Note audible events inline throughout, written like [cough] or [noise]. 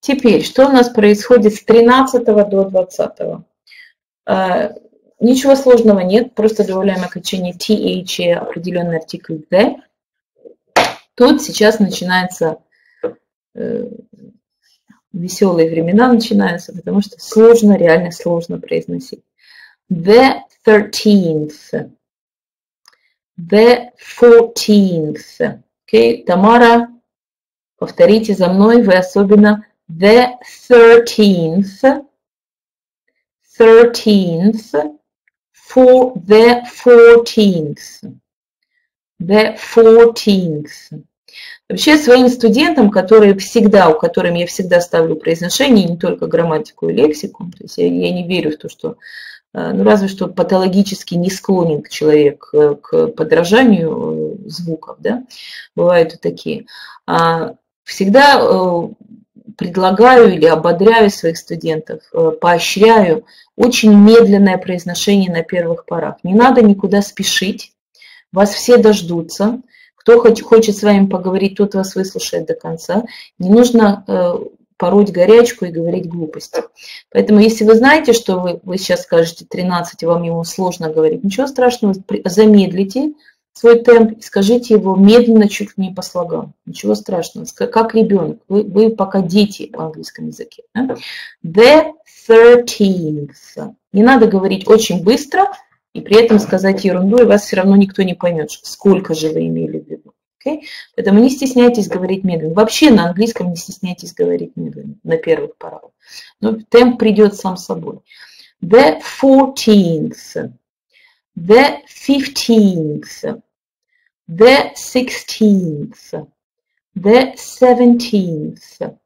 Теперь, что у нас происходит с 13 до 20? А, ничего сложного нет, просто добавляем окончание th и определенный артикль the. Тут сейчас начинается э, веселые времена начинаются, потому что сложно, реально сложно произносить. The 13th. The 14th. Okay, Тамара, повторите за мной, вы особенно the 13th, 13th, for the 14th, the 14th. Вообще своим студентам, которые всегда, у которым я всегда ставлю произношение, не только грамматику и лексику, то есть я, я не верю в то, что, ну разве что патологически не склонен человек э, к подражанию э, звуков, да, бывают и такие. А всегда предлагаю или ободряю своих студентов, поощряю очень медленное произношение на первых порах. Не надо никуда спешить, вас все дождутся, кто хочет с вами поговорить, тот вас выслушает до конца. Не нужно э, пороть горячку и говорить глупости. Поэтому если вы знаете, что вы, вы сейчас скажете 13, и вам ему сложно говорить, ничего страшного, замедлите свой темп и скажите его медленно, чуть не по слогам. Ничего страшного, как ребенок. Вы, вы пока дети в английском языке. Да? The 13th. Не надо говорить очень быстро, и при этом сказать ерунду, и вас все равно никто не поймет, сколько же вы имели в виду. Okay? Поэтому не стесняйтесь говорить медленно. Вообще на английском не стесняйтесь говорить медленно, на первых порах. Но темп придет сам собой. The 14th, the 15th, the 16th, the 17th,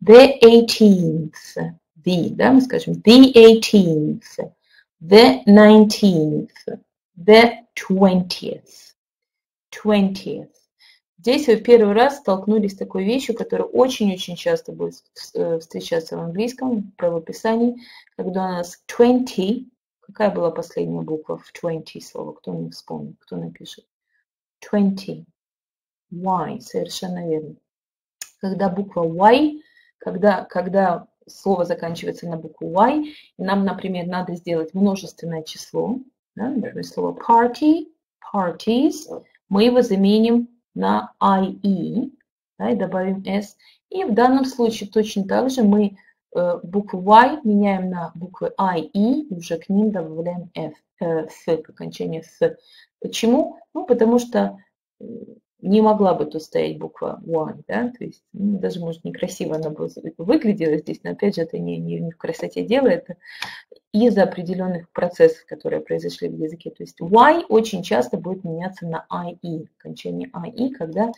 the 18th, the, да, мы скажем, the 18th, the 19th, the 20th, 20th. Здесь вы первый раз столкнулись с такой вещью, которая очень-очень часто будет э, встречаться в английском правописании, когда у нас 20, какая была последняя буква в 20 слова, кто не вспомнит, кто напишет? 20, Y, совершенно верно. Когда буква Y, когда, когда слово заканчивается на букву Y, нам, например, надо сделать множественное число, да, например, слово party, parties, мы его заменим на IE, да, и добавим S. И в данном случае точно так же мы э, букву Y меняем на буквы IE, и уже к ним добавляем F, э, F, окончание F. Почему? Ну, потому что не могла бы тут стоять буква one, да, то есть ну, даже, может, некрасиво она бы выглядела здесь, но опять же это не, не, не в красоте дело, это из-за определенных процессов, которые произошли в языке. То есть y очень часто будет меняться на ie, окончание ie, когда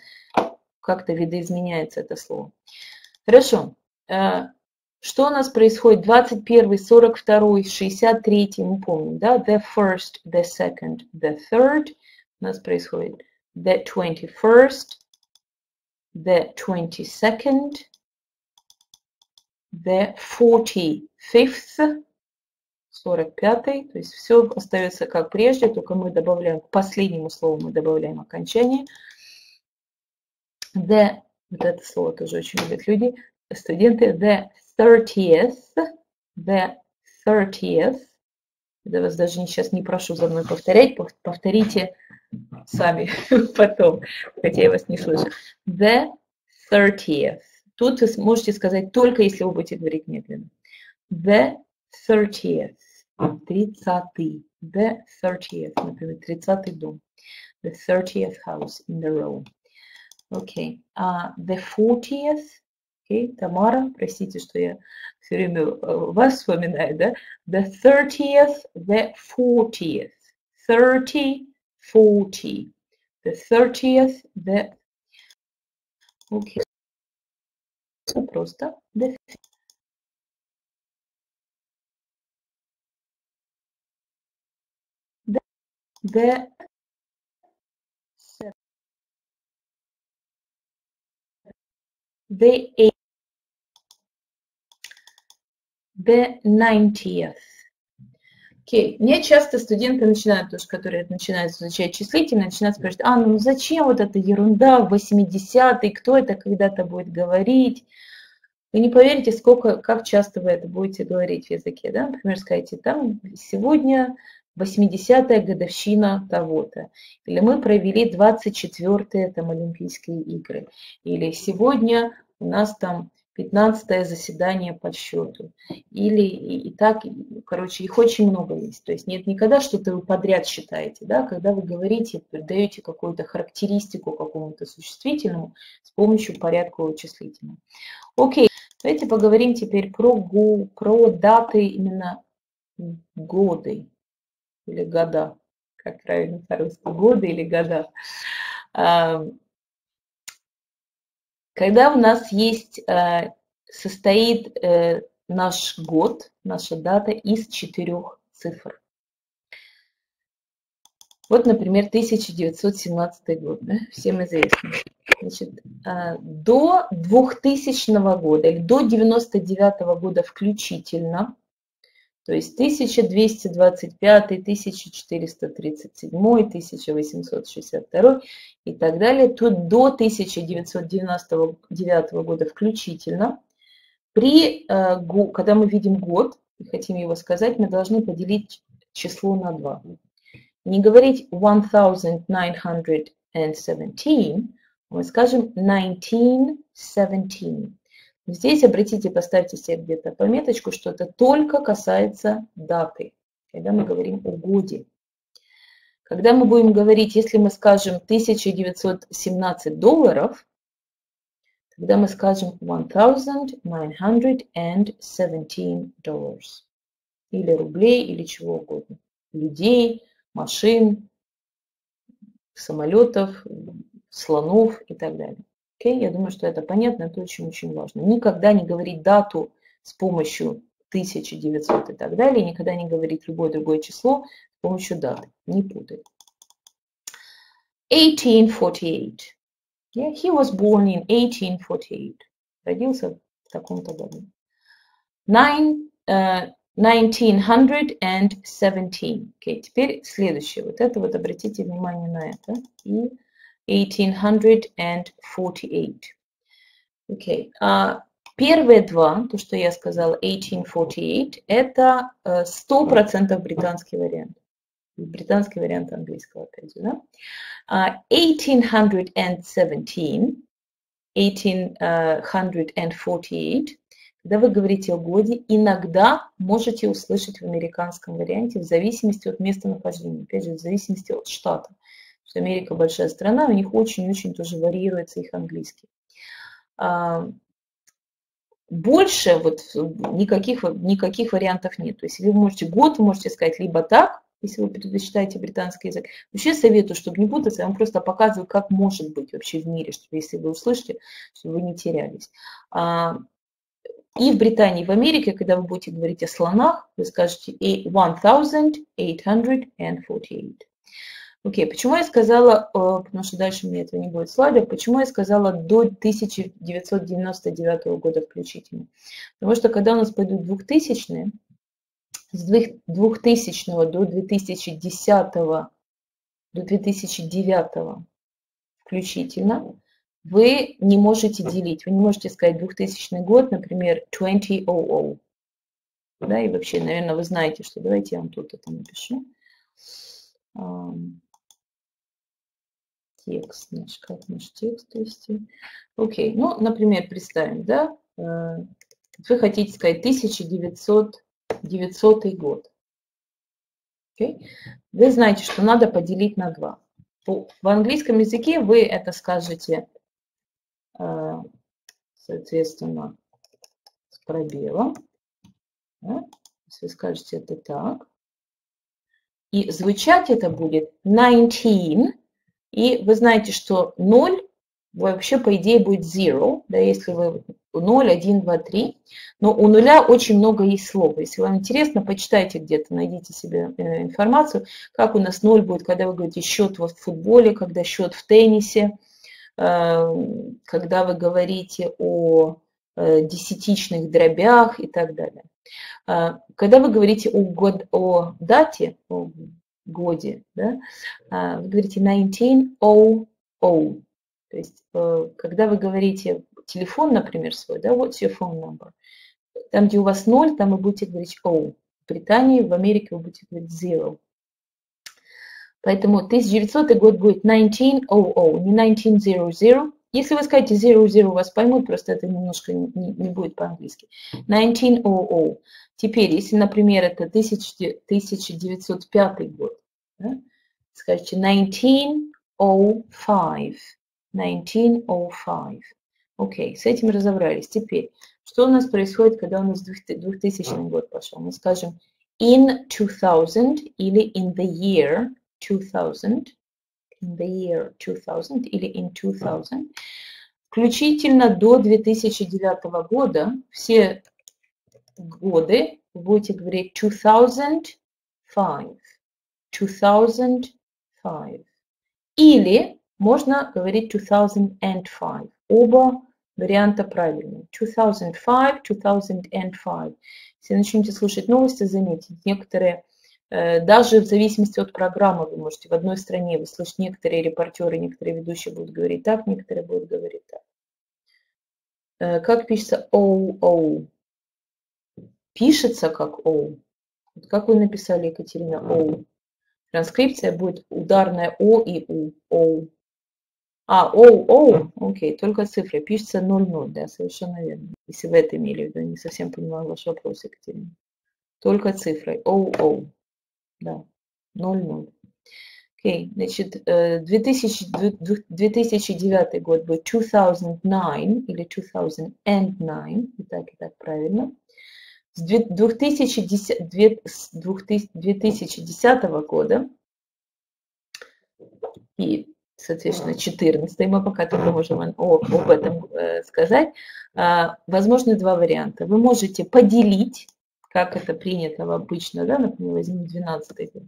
как-то видоизменяется это слово. Хорошо. Э, что у нас происходит? 21, 42, 63, мы помним, да? The first, the second, the third. У нас происходит the 21st, the 22nd, the 45th, 45 то есть все остается как прежде, только мы добавляем, к последнему слову мы добавляем окончание. The, вот это слово тоже очень любят люди, студенты, the 30th, the 30th, я вас даже сейчас не прошу за мной повторять, повторите сами [laughs] потом, хотя я вас не слышу. The 30th. Тут вы можете сказать только, если вы будете говорить медленно. The 30th. 30 The 30th. Например, 30 дом. The 30th house in the row. Okay. Uh, the 40th. Okay. Тамара, простите, что я все время вас вспоминаю, да? The 30th, the 40th. 30, 40. The 30th, the... Okay. Просто the the, the the eight, the 90th. Окей. Мне часто студенты начинают, тоже, которые начинают изучать числительные, начинают спрашивать, а, ну зачем вот эта ерунда, 80-й, кто это когда-то будет говорить? Вы не поверите, сколько, как часто вы это будете говорить в языке, да? Например, скажите, там сегодня 80-я годовщина того-то, или мы провели 24-е там Олимпийские игры, или сегодня у нас там 15 заседание по счету. Или и, и так, короче, их очень много есть. То есть нет никогда что-то вы подряд считаете, да, когда вы говорите, даете какую-то характеристику какому-то существительному с помощью порядкового числительного. Окей, давайте поговорим теперь про, го, про даты именно годы или года. Как правильно по-русски, годы или года. Когда у нас есть, э, состоит э, наш год, наша дата из четырех цифр. Вот, например, 1917 год, да, всем известно. Значит, э, до 2000 года или до 99 года включительно то есть 1225, 1437, 1862 и так далее, тут до 1999 года включительно. При, э, когда мы видим год и хотим его сказать, мы должны поделить число на 2. Не говорить 1917, мы скажем 1917. Здесь обратите, поставьте себе где-то пометочку, что это только касается даты, когда мы говорим о годе. Когда мы будем говорить, если мы скажем 1917 долларов, тогда мы скажем 1917 dollars. Или рублей, или чего угодно. Людей, машин, самолетов, слонов и так далее. Okay? Я думаю, что это понятно, это очень-очень важно. Никогда не говорить дату с помощью 1900 и так далее, никогда не говорить любое другое число с помощью даты. Не путай. 1848. Yeah, he was born in 1848. Родился в таком-то году. Nine, uh, 1917. Okay, теперь следующее. Вот это вот обратите внимание на это. И 1848. Окей. Okay. Uh, первые два, то, что я сказала, 1848, это uh, 100% британский вариант. Британский вариант английского, опять же, да? Uh, 1817, 1848, когда вы говорите о годе, иногда можете услышать в американском варианте в зависимости от местонахождения, опять же, в зависимости от штата что Америка большая страна, у них очень-очень тоже варьируется их английский. А, больше вот никаких, никаких вариантов нет. То есть вы можете год, вы можете сказать либо так, если вы предпочитаете британский язык. Вообще советую, чтобы не путаться, я вам просто показываю, как может быть вообще в мире, чтобы если вы услышите, чтобы вы не терялись. А, и в Британии, и в Америке, когда вы будете говорить о слонах, вы скажете 1848. Окей, почему я сказала, э, потому что дальше мне этого не будет слайдов, почему я сказала до 1999 года включительно? Потому что когда у нас пойдут 2000-е, с 2000 до 2010 до 2009 включительно, вы не можете делить. Вы не можете сказать 2000 год, например, 2000. Да, и вообще, наверное, вы знаете, что давайте я вам тут это напишу текст, значит, как наш текст вести. Окей, ну, например, представим, да, э, вы хотите сказать 1900, 900 год. Okay? Вы знаете, что надо поделить на 2. В английском языке вы это скажете, э, соответственно, с пробелом. Да? Вы скажете это так. И звучать это будет 19 и вы знаете, что 0 вообще, по идее, будет 0, да, если вы 0, 1, 2, 3. Но у нуля очень много есть слов. Если вам интересно, почитайте где-то, найдите себе э, информацию, как у нас 0 будет, когда вы говорите счет в футболе, когда счет в теннисе, э, когда вы говорите о десятичных дробях и так далее. Когда вы говорите о, год, о дате, о годе, да, вы говорите 1900, то есть, когда вы говорите телефон, например, свой, да, what's your phone number, там, где у вас ноль, там вы будете говорить O. В Британии, в Америке вы будете говорить zero. Поэтому 1900 год будет 1900, не 1900. Если вы скажете 00, вас поймут, просто это немножко не, не будет по-английски. 1900. Теперь, если, например, это 1905 год, да, скажите 1905. 1905. Окей, с этим разобрались. Теперь, что у нас происходит, когда у нас 2000 год пошел? Мы скажем in 2000 или in the year 2000, in the year 2000 или in 2000, включительно до 2009 года, все годы вы будете говорить 2005, 2005. Или можно говорить 2005. Оба варианта правильные. 2005, 2005. Если начнете слушать новости, заметьте, некоторые, даже в зависимости от программы, вы можете в одной стране, вы слышите, некоторые репортеры, некоторые ведущие будут говорить так, некоторые будут говорить так. Э, как пишется OO? Пишется как O. Как вы написали, Екатерина, O? Транскрипция будет ударная О и У. O. А, оу, оу, окей, только цифры. Пишется 0,0, да, совершенно верно. Если вы это имели в виду, не совсем понимаю ваш вопрос, Екатерина. Только цифрой. Оу, оу. Да, 0,0. Окей, значит, 2000, э, 2009 год будет 2009 или 2009, и так, и так правильно. С 2010, 2010 года и соответственно, 14 мы пока только можем об этом э, сказать. А, возможны два варианта. Вы можете поделить, как это принято обычно, да, например, возьмем 12 год.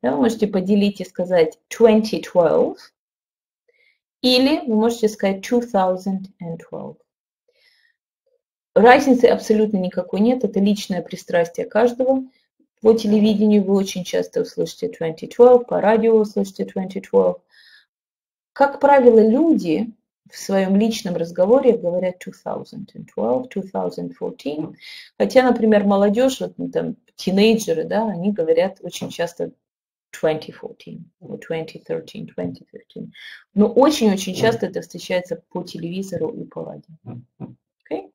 Да, вы можете поделить и сказать 2012, или вы можете сказать 2012. Разницы абсолютно никакой нет, это личное пристрастие каждого. По телевидению вы очень часто услышите 2012, по радио услышите 2012. Как правило, люди в своем личном разговоре говорят 2012, 2014. Хотя, например, молодежь, вот, ну, там, тинейджеры, да, они говорят очень часто 2014, 2013, 2015. Но очень-очень часто это встречается по телевизору и по радио. Okay?